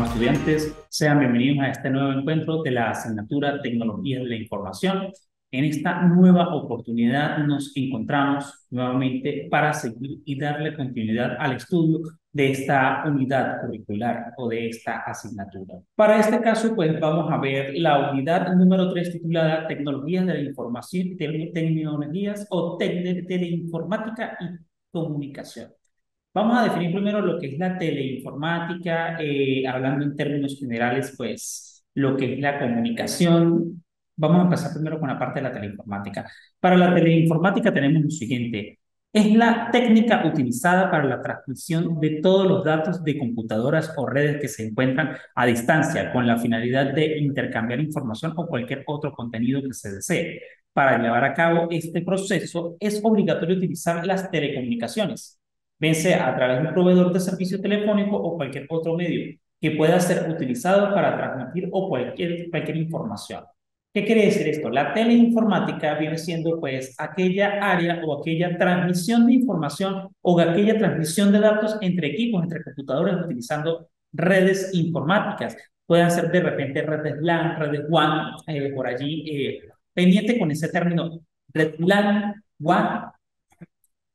estudiantes, sean bienvenidos a este nuevo encuentro de la asignatura Tecnología de la Información. En esta nueva oportunidad nos encontramos nuevamente para seguir y darle continuidad al estudio de esta unidad curricular o de esta asignatura. Para este caso, pues vamos a ver la unidad número 3 titulada Tecnologías de la Información, Tecnologías o Teleinformática y Comunicación. Vamos a definir primero lo que es la teleinformática, eh, hablando en términos generales, pues lo que es la comunicación. Vamos a empezar primero con la parte de la teleinformática. Para la teleinformática tenemos lo siguiente. Es la técnica utilizada para la transmisión de todos los datos de computadoras o redes que se encuentran a distancia con la finalidad de intercambiar información o cualquier otro contenido que se desee. Para llevar a cabo este proceso es obligatorio utilizar las telecomunicaciones vence a través de un proveedor de servicio telefónico o cualquier otro medio que pueda ser utilizado para transmitir o cualquier, cualquier información. ¿Qué quiere decir esto? La teleinformática viene siendo pues aquella área o aquella transmisión de información o aquella transmisión de datos entre equipos, entre computadores utilizando redes informáticas. Pueden ser de repente redes LAN, redes WAN, eh, por allí, eh, pendiente con ese término, red LAN, WAN.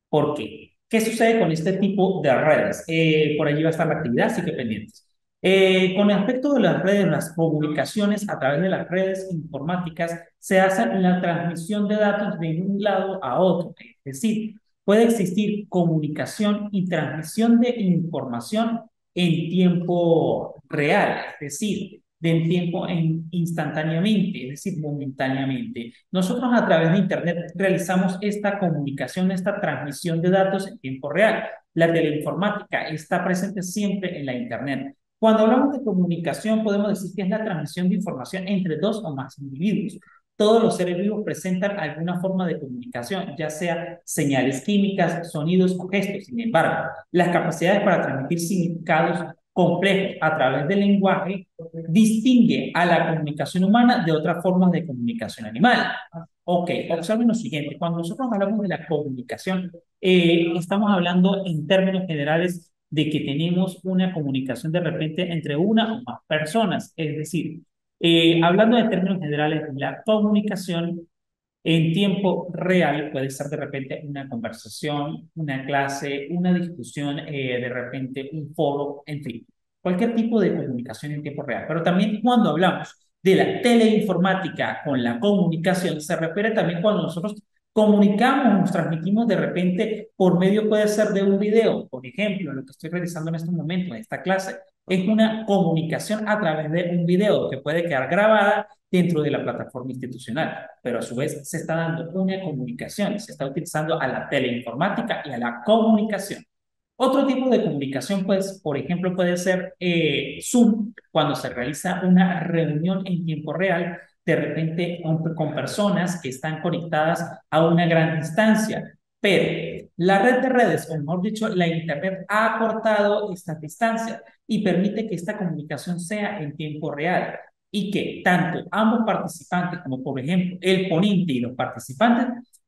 ¿Por qué? ¿Qué sucede con este tipo de redes? Eh, por allí va a estar la actividad, así que pendientes. Eh, con el aspecto de las redes, las comunicaciones a través de las redes informáticas se hace la transmisión de datos de un lado a otro. Es decir, puede existir comunicación y transmisión de información en tiempo real. Es decir, de tiempo en, instantáneamente, es decir, momentáneamente. Nosotros a través de Internet realizamos esta comunicación, esta transmisión de datos en tiempo real. La teleinformática está presente siempre en la Internet. Cuando hablamos de comunicación, podemos decir que es la transmisión de información entre dos o más individuos. Todos los seres vivos presentan alguna forma de comunicación, ya sea señales químicas, sonidos o gestos. Sin embargo, las capacidades para transmitir significados complejo a través del lenguaje distingue a la comunicación humana de otras formas de comunicación animal. Ok, observen lo siguiente. Cuando nosotros hablamos de la comunicación, eh, estamos hablando en términos generales de que tenemos una comunicación de repente entre una o más personas. Es decir, eh, hablando de términos generales, la comunicación en tiempo real puede ser de repente una conversación, una clase, una discusión, eh, de repente un foro, en fin, cualquier tipo de comunicación en tiempo real. Pero también cuando hablamos de la teleinformática con la comunicación, se refiere también cuando nosotros comunicamos, nos transmitimos de repente por medio puede ser de un video, por ejemplo, lo que estoy realizando en este momento, en esta clase, es una comunicación a través de un video que puede quedar grabada dentro de la plataforma institucional, pero a su vez se está dando una comunicación, se está utilizando a la teleinformática y a la comunicación. Otro tipo de comunicación, pues, por ejemplo, puede ser eh, Zoom, cuando se realiza una reunión en tiempo real, de repente con personas que están conectadas a una gran distancia. Pero la red de redes, o mejor dicho, la Internet ha acortado esta distancia y permite que esta comunicación sea en tiempo real y que tanto ambos participantes, como por ejemplo el ponente y los participantes,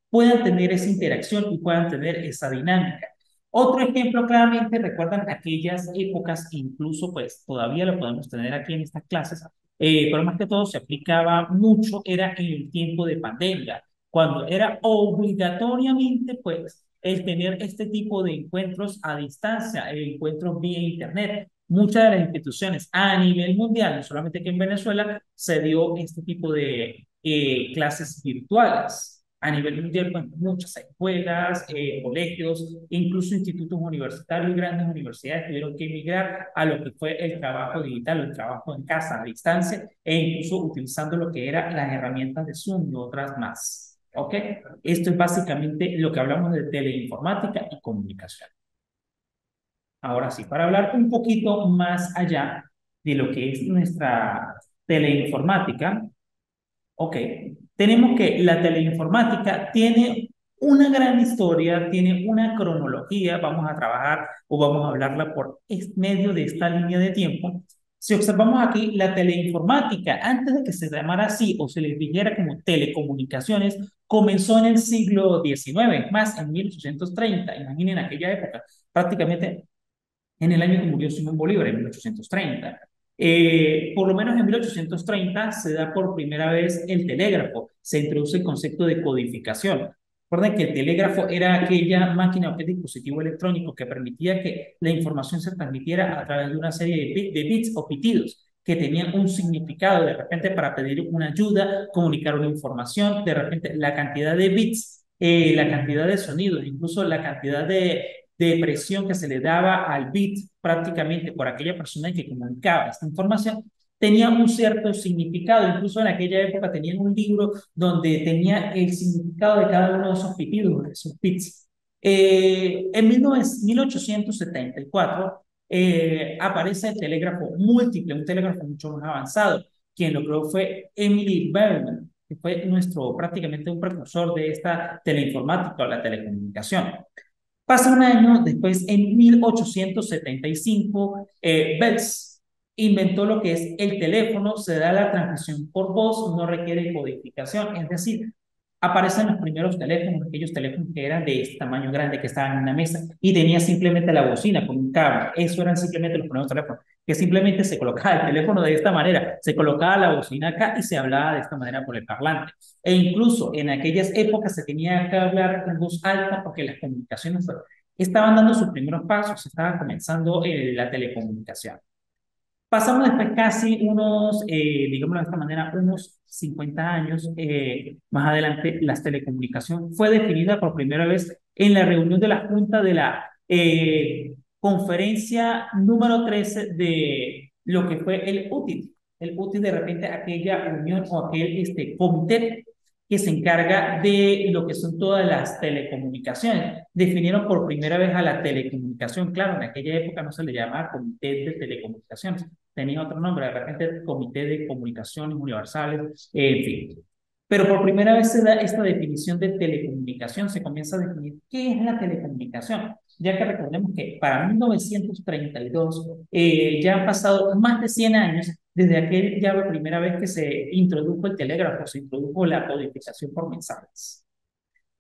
puedan tener esa interacción y puedan tener esa dinámica. Otro ejemplo claramente, recuerdan aquellas épocas, incluso pues todavía lo podemos tener aquí en estas clases, eh, pero más que todo se aplicaba mucho, era en el tiempo de pandemia, cuando era obligatoriamente pues el tener este tipo de encuentros a distancia, encuentros vía internet, muchas de las instituciones a nivel mundial, no solamente que en Venezuela, se dio este tipo de eh, clases virtuales. A nivel mundial, pues, muchas escuelas, eh, colegios, incluso institutos universitarios grandes universidades tuvieron que emigrar a lo que fue el trabajo digital, el trabajo en casa, a distancia, e incluso utilizando lo que eran las herramientas de Zoom y otras más. ¿Ok? Esto es básicamente lo que hablamos de teleinformática y comunicación. Ahora sí, para hablar un poquito más allá de lo que es nuestra teleinformática, ok, tenemos que la teleinformática tiene una gran historia, tiene una cronología, vamos a trabajar o vamos a hablarla por medio de esta línea de tiempo. Si observamos aquí, la teleinformática, antes de que se llamara así o se le dijera como telecomunicaciones, comenzó en el siglo XIX, más en 1830, imaginen aquella época, prácticamente en el año que murió Simón Bolívar, en 1830. Eh, por lo menos en 1830 se da por primera vez el telégrafo, se introduce el concepto de codificación. Recuerden que el telégrafo era aquella máquina o aquel dispositivo electrónico que permitía que la información se transmitiera a través de una serie de, bits o pitidos que tenían un significado de repente para pedir una ayuda, comunicar una información, de repente la cantidad de bits, eh, la cantidad de sonidos, incluso la cantidad de, de presión que se le daba al bit prácticamente por aquella persona que comunicaba esta información, tenía un cierto significado. Incluso en aquella época tenían un libro donde tenía el significado de cada uno de esos pitidos, de esos bits. Eh, en 1874 eh, aparece el telégrafo múltiple, un telégrafo mucho más avanzado. Quien lo creó fue Emily Berman, que fue nuestro prácticamente un precursor de esta teleinformática o la telecomunicación. Pasa un año después, en 1875, eh, Bells inventó lo que es el teléfono, se da la transmisión por voz, no requiere codificación, es decir, aparecen los primeros teléfonos, aquellos teléfonos que eran de este tamaño grande, que estaban en una mesa y tenía simplemente la bocina con un cable. Eso eran simplemente los primeros teléfonos, que simplemente se colocaba el teléfono de esta manera, se colocaba la bocina acá y se hablaba de esta manera por el parlante. E incluso en aquellas épocas se tenía que hablar en voz alta porque las comunicaciones estaban dando sus primeros pasos, estaba comenzando eh, la telecomunicación. Pasamos después casi unos, eh, digámoslo de esta manera, unos 50 años eh, más adelante, la telecomunicación fue definida por primera vez en la reunión de la Junta de la eh, conferencia número 13 de lo que fue el UTI. El UTI de repente aquella unión o aquel este, comité que se encarga de lo que son todas las telecomunicaciones. Definieron por primera vez a la telecomunicación, claro, en aquella época no se le llamaba Comité de Telecomunicaciones, tenía otro nombre, de repente Comité de Comunicaciones Universales, en fin. Pero por primera vez se da esta definición de telecomunicación, se comienza a definir qué es la telecomunicación, ya que recordemos que para 1932 eh, ya han pasado más de 100 años desde aquella primera vez que se introdujo el telégrafo, se introdujo la codificación por mensajes.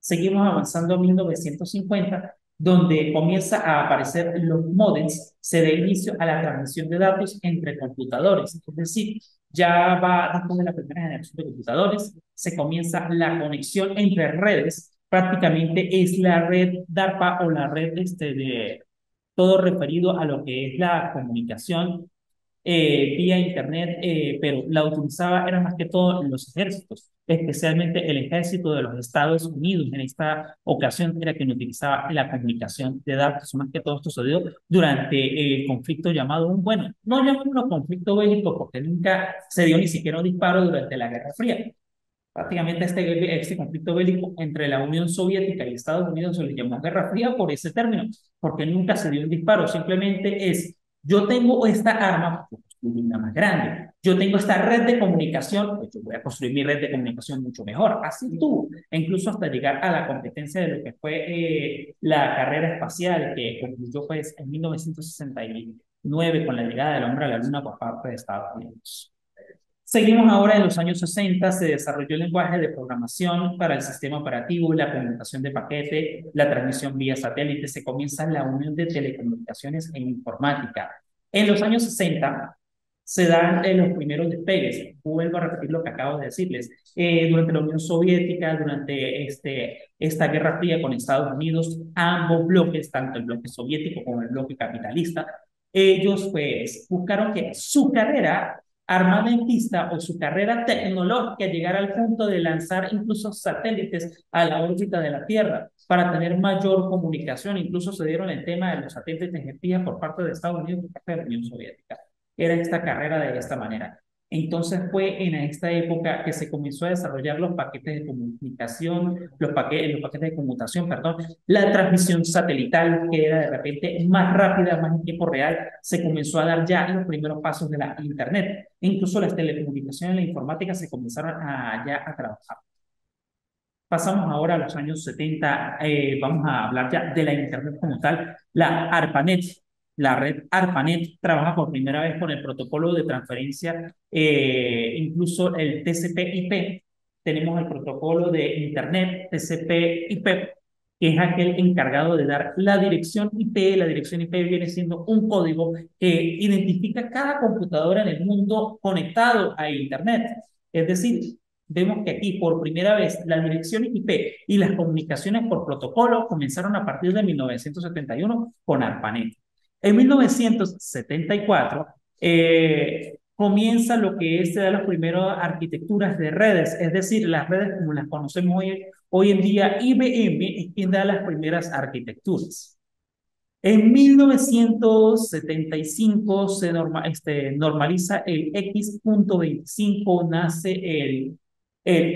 Seguimos avanzando a 1950, donde comienza a aparecer los modems, se da inicio a la transmisión de datos entre computadores. Es decir, ya va después de la primera generación de computadores, se comienza la conexión entre redes, prácticamente es la red DARPA o la red este de todo referido a lo que es la comunicación eh, vía internet, eh, pero la utilizaba era más que todo los ejércitos, especialmente el ejército de los Estados Unidos. En esta ocasión era quien utilizaba la comunicación de datos, más que todo esto sucedió durante el conflicto llamado, un bueno, no llamémoslo conflicto bélico porque nunca se dio ni siquiera un disparo durante la Guerra Fría. Prácticamente este, este conflicto bélico entre la Unión Soviética y Estados Unidos se le llamó Guerra Fría por ese término, porque nunca se dio un disparo, simplemente es yo tengo esta arma, pues una más grande. Yo tengo esta red de comunicación, pues yo voy a construir mi red de comunicación mucho mejor. Así tú, incluso hasta llegar a la competencia de lo que fue eh, la carrera espacial que concluyó pues en 1969 con la llegada del hombre a la luna por parte de Estados Unidos. Seguimos ahora en los años 60, se desarrolló el lenguaje de programación para el sistema operativo, la comunicación de paquete, la transmisión vía satélite, se comienza la unión de telecomunicaciones e informática. En los años 60 se dan eh, los primeros despegues. Vuelvo a repetir lo que acabo de decirles. Eh, durante la Unión Soviética, durante este, esta Guerra Fría con Estados Unidos, ambos bloques, tanto el bloque soviético como el bloque capitalista, ellos pues buscaron que su carrera armamentista o su carrera tecnológica llegara al punto de lanzar incluso satélites a la órbita de la Tierra para tener mayor comunicación. Incluso se dieron el tema de los satélites de por parte de Estados Unidos por parte de la Unión Soviética. Era esta carrera de esta manera. Entonces fue en esta época que se comenzó a desarrollar los paquetes de comunicación, los paquetes, de conmutación, perdón, la transmisión satelital que era de repente más rápida, más en tiempo real, se comenzó a dar ya los primeros pasos de la Internet. Incluso las telecomunicaciones la informática se comenzaron a, ya a trabajar. Pasamos ahora a los años 70, eh, vamos a hablar ya de la Internet como tal, la ARPANET, la red ARPANET trabaja por primera vez con el protocolo de transferencia, eh, incluso el TCP/IP. Tenemos el protocolo de Internet TCP/IP que es aquel encargado de dar la dirección IP. La dirección IP viene siendo un código que identifica cada computadora en el mundo conectado a Internet. Es decir, vemos que aquí por primera vez la dirección IP y las comunicaciones por protocolo comenzaron a partir de 1971 con ARPANET. En 1974 eh, comienza lo que es de las primeras arquitecturas de redes, es decir, las redes como las conocemos hoy, en día, IBM es quien da las primeras arquitecturas. En 1975 se norma, este, normaliza el X.25, nace el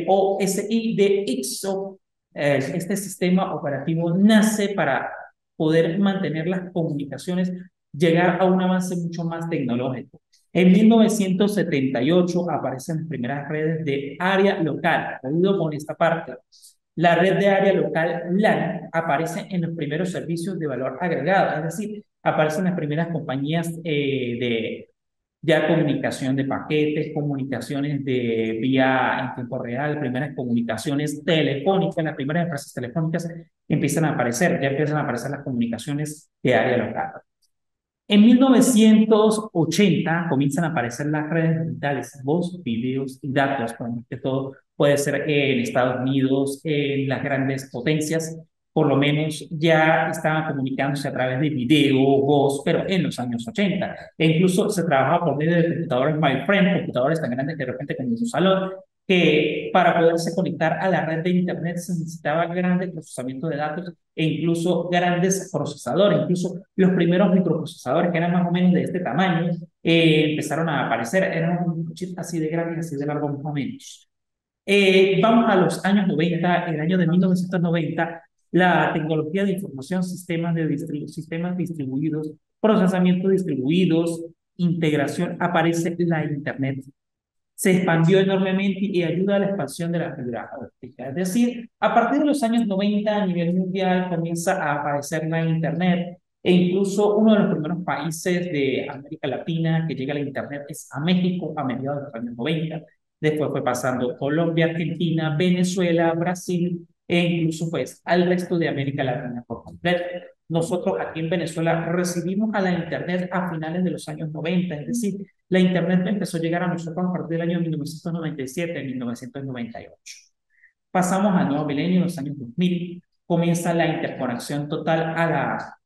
OSI de IXO. Este sistema operativo nace para poder mantener las comunicaciones, llegar a un avance mucho más tecnológico. En 1978 aparecen las primeras redes de área local. Ayudo con esta parte. La red de área local LAN aparece en los primeros servicios de valor agregado, es decir, aparecen las primeras compañías eh, de ya comunicación de paquetes, comunicaciones de vía en tiempo real, primeras comunicaciones telefónicas, las primeras empresas telefónicas empiezan a aparecer, ya empiezan a aparecer las comunicaciones de área local. En 1980 comienzan a aparecer las redes digitales, voz, videos y datos, que todo puede ser en Estados Unidos, en las grandes potencias, por lo menos ya estaban comunicándose a través de video, voz, pero en los años 80. E incluso se trabajaba por medio de computadores MyFrame, computadores tan grandes que de repente como su salón, que para poderse conectar a la red de Internet se necesitaba grande procesamiento de datos e incluso grandes procesadores. Incluso los primeros microprocesadores, que eran más o menos de este tamaño, eh, empezaron a aparecer. Eran un chip así de grande y así de largo más o menos. Eh, vamos a los años 90, el año de 1990, la tecnología de información, sistemas, de sistemas distribuidos, procesamiento distribuidos, integración, aparece la Internet se expandió enormemente y ayuda a la expansión de la fibra óptica. Es decir, a partir de los años 90 a nivel mundial comienza a aparecer la Internet e incluso uno de los primeros países de América Latina que llega a la Internet es a México a mediados de los años 90. Después fue pasando Colombia, Argentina, Venezuela, Brasil e incluso pues al resto de América Latina por completo. Nosotros aquí en Venezuela recibimos a la Internet a finales de los años 90, es decir, la Internet empezó a llegar a nosotros a partir del año 1997, 1998. Pasamos al nuevo milenio, en los años 2000, comienza la interconexión total a la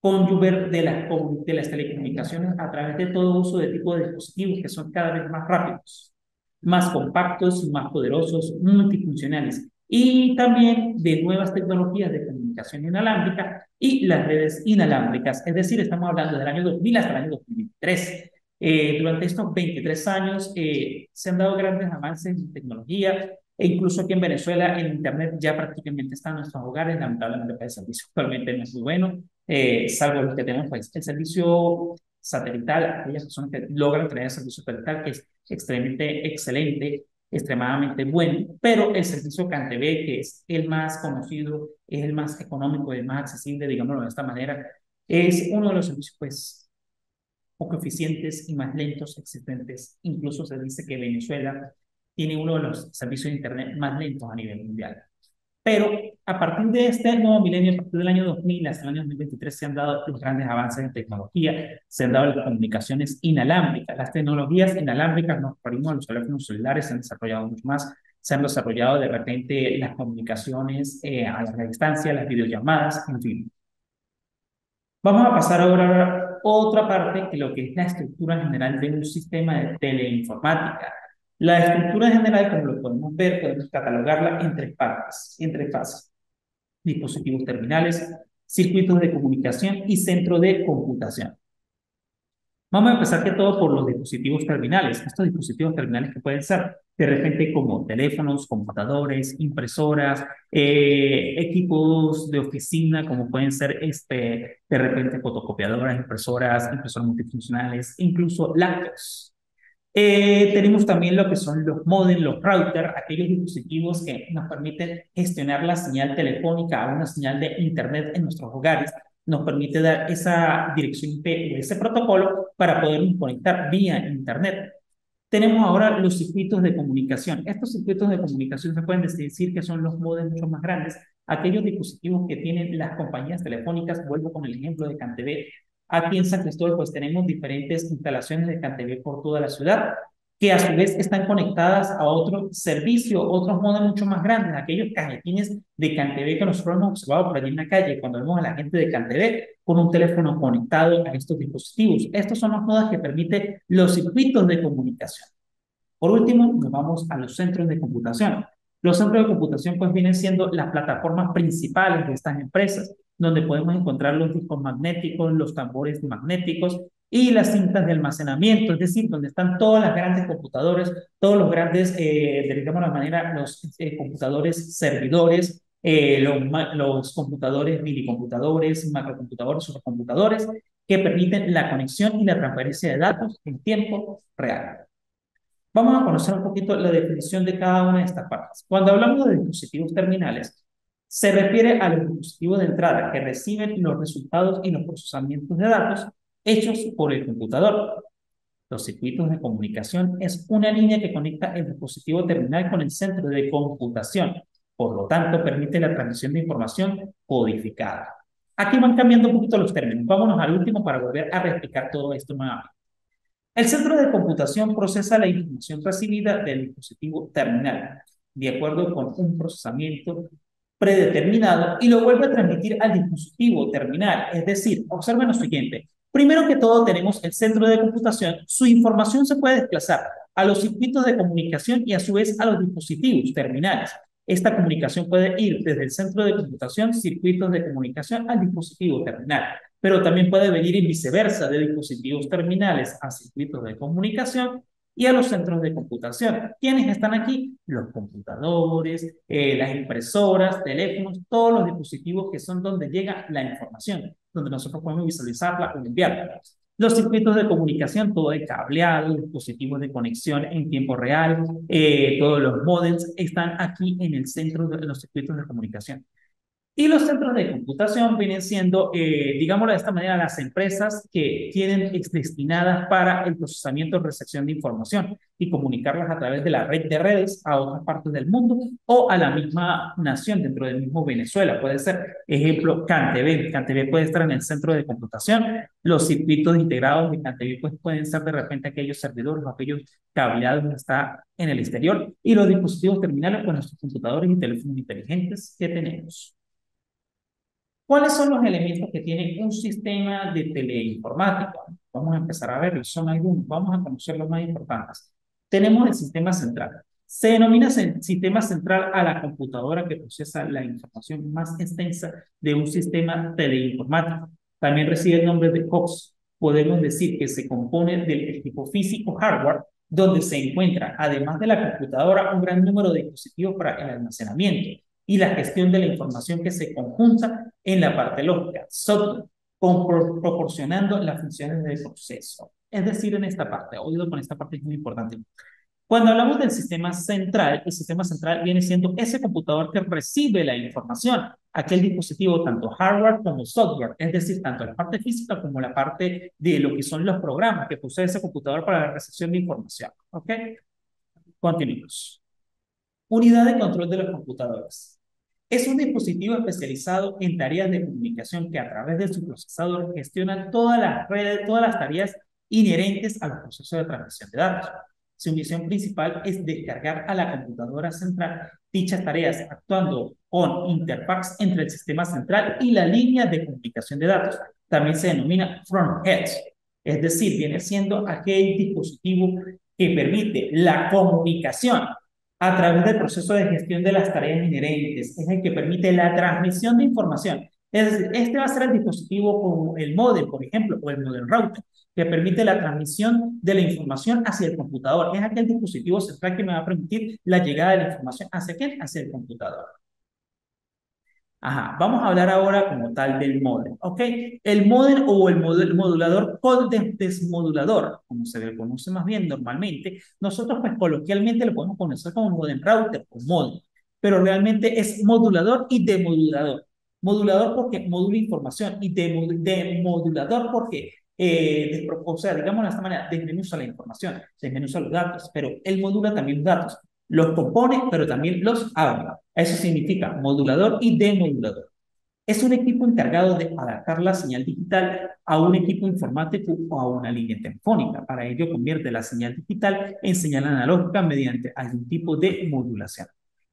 cónyuge de las, de las telecomunicaciones a través de todo uso de tipo de dispositivos que son cada vez más rápidos, más compactos, más poderosos, multifuncionales y también de nuevas tecnologías de comunicación inalámbrica y las redes inalámbricas. Es decir, estamos hablando del año 2000 hasta el año 2003. Eh, durante estos 23 años eh, se han dado grandes avances en tecnología e incluso aquí en Venezuela el Internet ya prácticamente está en nuestros hogares. Lamentablemente pues, el servicio actualmente no es muy bueno, eh, salvo los que tenemos pues, el servicio satelital, aquellas personas que logran tener el servicio satelital que es extremadamente excelente extremadamente bueno, pero el servicio CanTV, que es el más conocido, es el más económico, el más accesible, digámoslo de esta manera, es uno de los servicios pues poco eficientes y más lentos existentes. Incluso se dice que Venezuela tiene uno de los servicios de Internet más lentos a nivel mundial. Pero a partir de este nuevo milenio, a partir del año 2000 hasta el año 2023, se han dado los grandes avances en tecnología, se han dado las comunicaciones inalámbricas. Las tecnologías inalámbricas, nos referimos a los teléfonos celulares, se han desarrollado mucho más, se han desarrollado de repente las comunicaciones eh, a larga distancia, las videollamadas, en fin. Vamos a pasar ahora a otra parte, que lo que es la estructura general de un sistema de teleinformática. La estructura general, como lo podemos ver, podemos catalogarla en tres partes, en tres fases. Dispositivos terminales, circuitos de comunicación y centro de computación. Vamos a empezar que todo por los dispositivos terminales. Estos dispositivos terminales que pueden ser de repente como teléfonos, computadores, impresoras, eh, equipos de oficina como pueden ser este, de repente fotocopiadoras, impresoras, impresoras multifuncionales, incluso laptops. Eh, tenemos también lo que son los modems, los routers, aquellos dispositivos que nos permiten gestionar la señal telefónica a una señal de Internet en nuestros hogares. Nos permite dar esa dirección IP ese protocolo para poder conectar vía Internet. Tenemos ahora los circuitos de comunicación. Estos circuitos de comunicación se pueden decir que son los modems mucho más grandes, aquellos dispositivos que tienen las compañías telefónicas, vuelvo con el ejemplo de CanTV, aquí en San Cristóbal pues tenemos diferentes instalaciones de CanTV por toda la ciudad, que a su vez están conectadas a otro servicio, otros modos mucho más grandes, aquellos cajetines de CanTV que nosotros hemos observado por allí en la calle, cuando vemos a la gente de CanTV con un teléfono conectado a estos dispositivos. Estos son los modos que permiten los circuitos de comunicación. Por último, nos vamos a los centros de computación. Los centros de computación pues vienen siendo las plataformas principales de estas empresas, donde podemos encontrar los discos magnéticos, los tambores magnéticos y las cintas de almacenamiento, es decir, donde están todas las grandes computadores, todos los grandes, eh, digamos la manera, los eh, computadores servidores, eh, los, los computadores minicomputadores, macrocomputadores, supercomputadores, que permiten la conexión y la transferencia de datos en tiempo real. Vamos a conocer un poquito la definición de cada una de estas partes. Cuando hablamos de dispositivos terminales, se refiere a los dispositivos de entrada que reciben los resultados y los procesamientos de datos hechos por el computador. Los circuitos de comunicación es una línea que conecta el dispositivo terminal con el centro de computación. Por lo tanto, permite la transmisión de información codificada. Aquí van cambiando un poquito los términos. Vámonos al último para volver a reexplicar todo esto nuevamente. El centro de computación procesa la información recibida del dispositivo terminal, de acuerdo con un procesamiento predeterminado, y lo vuelve a transmitir al dispositivo terminal. Es decir, observen lo siguiente. Primero que todo tenemos el centro de computación. Su información se puede desplazar a los circuitos de comunicación y a su vez a los dispositivos terminales. Esta comunicación puede ir desde el centro de computación, circuitos de comunicación, al dispositivo terminal pero también puede venir y viceversa de dispositivos terminales a circuitos de comunicación y a los centros de computación. ¿Quiénes están aquí? Los computadores, eh, las impresoras, teléfonos, todos los dispositivos que son donde llega la información, donde nosotros podemos visualizarla o enviarla. Los circuitos de comunicación, todo el cableado, dispositivos de conexión en tiempo real, eh, todos los modems están aquí en el centro de los circuitos de comunicación. Y los centros de computación vienen siendo, eh, digámoslo de esta manera, las empresas que tienen destinadas para el procesamiento y recepción de información y comunicarlas a través de la red de redes a otras partes del mundo o a la misma nación dentro del mismo Venezuela. Puede ser, ejemplo, CanTV. CanTV puede estar en el centro de computación. Los circuitos integrados de CanTV pues, pueden ser de repente aquellos servidores o aquellos cableados que está en el exterior y los dispositivos terminales con nuestros computadores y teléfonos inteligentes que tenemos. ¿Cuáles son los elementos que tiene un sistema de teleinformática? Vamos a empezar a verlos, son algunos, vamos a conocer los más importantes. Tenemos el sistema central. Se denomina sistema central a la computadora que procesa la información más extensa de un sistema teleinformático. También recibe el nombre de COX. Podemos decir que se compone del equipo físico hardware, donde se encuentra, además de la computadora, un gran número de dispositivos para el almacenamiento, y la gestión de la información que se conjunta en la parte lógica, software, proporcionando las funciones del proceso. Es decir, en esta parte, oído con esta parte es muy importante. Cuando hablamos del sistema central, el sistema central viene siendo ese computador que recibe la información, aquel dispositivo tanto hardware como software, es decir, tanto la parte física como la parte de lo que son los programas que posee ese computador para la recepción de información. ¿Ok? Continuamos. Unidad de control de los computadores. Es un dispositivo especializado en tareas de comunicación que a través de su procesador gestiona todas las redes, todas las tareas inherentes a los procesos de transmisión de datos. Su misión principal es descargar a la computadora central dichas tareas actuando con interfaz entre el sistema central y la línea de comunicación de datos. También se denomina front edge, es decir, viene siendo aquel dispositivo que permite la comunicación a través del proceso de gestión de las tareas inherentes, es el que permite la transmisión de información. Es decir, este va a ser el dispositivo como el modem, por ejemplo, o el modem router, que permite la transmisión de la información hacia el computador. Es aquel dispositivo central que me va a permitir la llegada de la información hacia? Hacia el computador. Ajá, vamos a hablar ahora como tal del modem, ¿ok? El modem o el modulador desmodulador, como se le conoce más bien normalmente, nosotros pues coloquialmente lo podemos conocer como modem router o modem, pero realmente es modulador y demodulador. Modulador porque modula información y demodulador porque, eh, o sea, digamos de esta manera, desmenuza la información, desmenuza los datos, pero él modula también los datos. Los compone, pero también los abre. Eso significa modulador y demodulador. Es un equipo encargado de adaptar la señal digital a un equipo informático o a una línea telefónica. Para ello convierte la señal digital en señal analógica mediante algún tipo de modulación,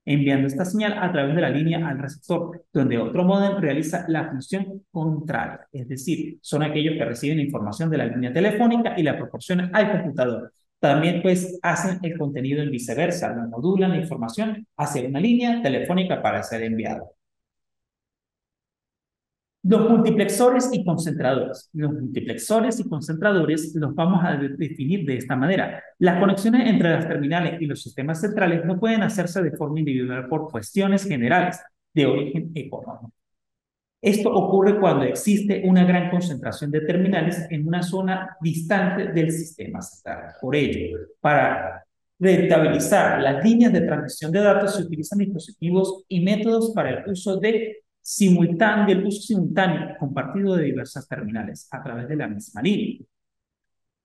enviando esta señal a través de la línea al receptor, donde otro modem realiza la función contraria, es decir, son aquellos que reciben información de la línea telefónica y la proporcionan al computador. También pues hacen el contenido en viceversa, lo modulan la información hacia una línea telefónica para ser enviada. Los multiplexores y concentradores. Los multiplexores y concentradores los vamos a definir de esta manera. Las conexiones entre las terminales y los sistemas centrales no pueden hacerse de forma individual por cuestiones generales de origen económico. Esto ocurre cuando existe una gran concentración de terminales en una zona distante del sistema central. Por ello, para rentabilizar las líneas de transmisión de datos se utilizan dispositivos y métodos para el uso de simultáneo, el uso simultáneo compartido de diversas terminales a través de la misma línea.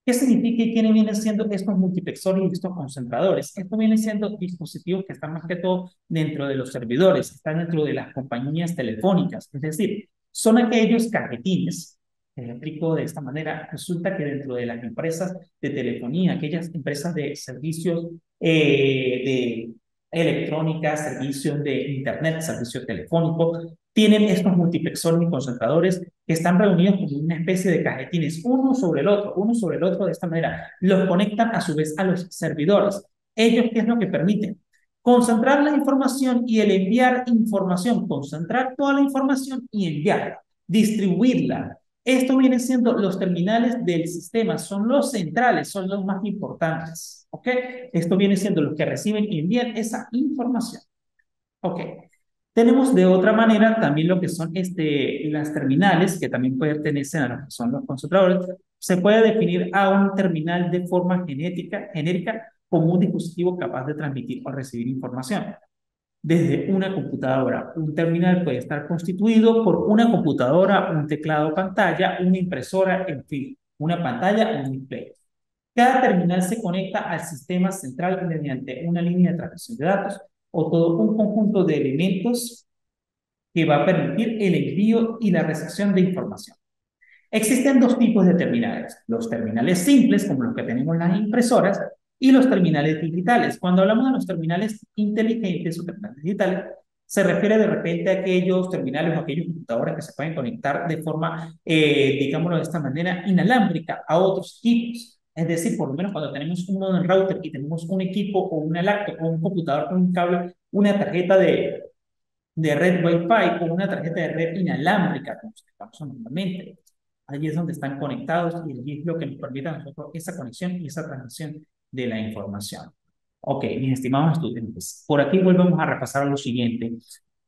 ¿Qué significa y quiénes vienen siendo estos multiplexores y estos concentradores? Esto viene siendo dispositivos que están más que todo dentro de los servidores, están dentro de las compañías telefónicas, es decir, son aquellos cajetines, te explico de esta manera, resulta que dentro de las empresas de telefonía, aquellas empresas de servicios eh, de electrónica, servicios de internet, servicios telefónicos, tienen estos multiplexores y concentradores que están reunidos como una especie de cajetines, uno sobre el otro, uno sobre el otro de esta manera. Los conectan a su vez a los servidores. Ellos, ¿qué es lo que permiten? Concentrar la información y el enviar información, concentrar toda la información y enviarla, distribuirla. Esto viene siendo los terminales del sistema, son los centrales, son los más importantes. ¿Ok? Esto viene siendo los que reciben y envían esa información. Ok. Tenemos de otra manera también lo que son este, las terminales, que también pertenecen a lo que son los concentradores. Se puede definir a un terminal de forma genética, genérica como un dispositivo capaz de transmitir o recibir información. Desde una computadora, un terminal puede estar constituido por una computadora, un teclado pantalla, una impresora, en fin, una pantalla o un display. Cada terminal se conecta al sistema central mediante una línea de transmisión de datos o todo un conjunto de elementos que va a permitir el envío y la recepción de información. Existen dos tipos de terminales, los terminales simples, como los que tenemos en las impresoras, y los terminales digitales. Cuando hablamos de los terminales inteligentes o terminales digitales, se refiere de repente a aquellos terminales o aquellos computadores que se pueden conectar de forma, eh, digámoslo de esta manera, inalámbrica a otros equipos. Es decir, por lo menos cuando tenemos un router y tenemos un equipo o una laptop o un computador con un cable, una tarjeta de, de red Wi-Fi o una tarjeta de red inalámbrica, como pasa normalmente. Allí es donde están conectados y allí es lo que nos permite a nosotros esa conexión y esa transmisión de la información. Ok, mis estimados estudiantes, por aquí volvemos a repasar lo siguiente.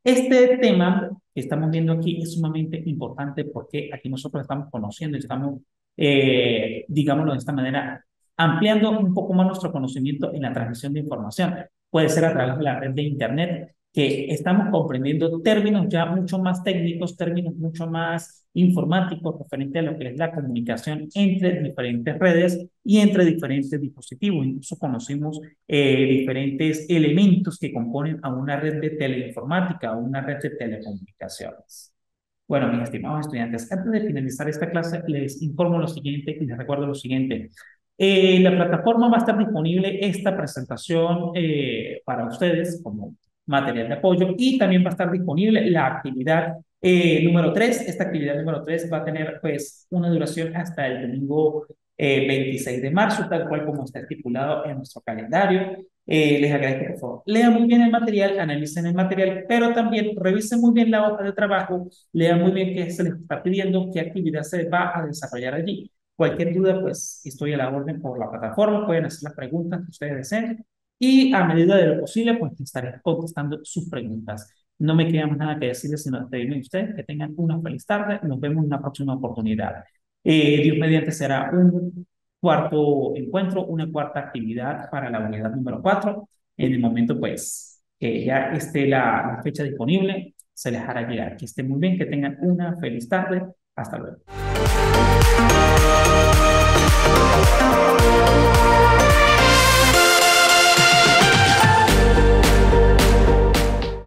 Este tema que estamos viendo aquí es sumamente importante porque aquí nosotros estamos conociendo, estamos eh, digámoslo de esta manera, ampliando un poco más nuestro conocimiento en la transmisión de información. Puede ser a través de la red de Internet, que estamos comprendiendo términos ya mucho más técnicos, términos mucho más informáticos referente a lo que es la comunicación entre diferentes redes y entre diferentes dispositivos. Incluso conocimos eh, diferentes elementos que componen a una red de teleinformática, a una red de telecomunicaciones. Bueno, mis estimados estudiantes, antes de finalizar esta clase, les informo lo siguiente y les recuerdo lo siguiente. Eh, la plataforma va a estar disponible esta presentación eh, para ustedes como material de apoyo y también va a estar disponible la actividad eh, número 3. Esta actividad número 3 va a tener pues una duración hasta el domingo 26 de marzo, tal cual como está estipulado en nuestro calendario. Eh, les agradezco, por favor, lean muy bien el material, analicen el material, pero también revisen muy bien la hoja de trabajo, lean muy bien qué se les está pidiendo, qué actividad se va a desarrollar allí. Cualquier duda, pues estoy a la orden por la plataforma, pueden hacer las preguntas que ustedes deseen y a medida de lo posible, pues estaré contestando sus preguntas. No me queda más nada que decirles, sino despedirme de ustedes, que tengan una feliz tarde, nos vemos en una próxima oportunidad. Eh, Dios mediante será un cuarto encuentro, una cuarta actividad para la unidad número 4. En el momento, pues, que ya esté la, la fecha disponible, se les hará llegar. Que estén muy bien, que tengan una feliz tarde. Hasta luego.